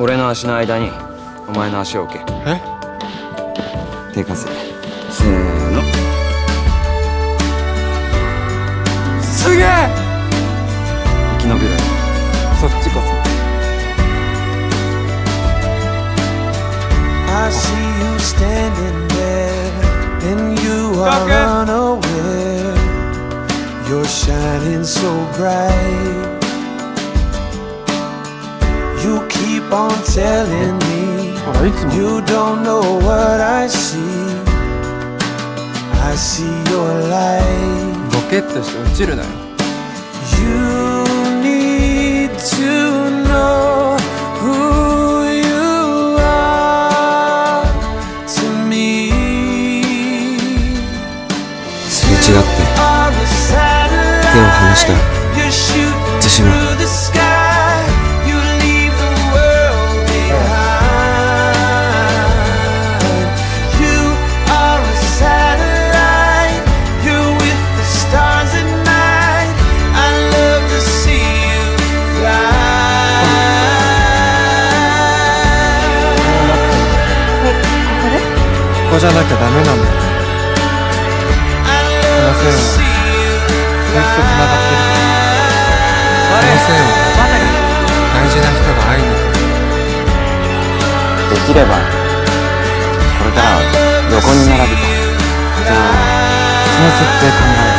俺の足の間にお前の足を置けえ手数せーのすげえ生き延びろよそっちこそ I see you standing there, and you are Okay. unaware. You're shining so bright. Telling me you don't know what I see. I see your light. ボケっとして落ちるなよ You need to know who you are to me. すれ違って手を離したら行ってここじゃなきゃダメなんだよ I love to see you そいつと繋がってるこの線を大事な人が会いに来るできればこれからは横に並ぶかじゃあその設定考え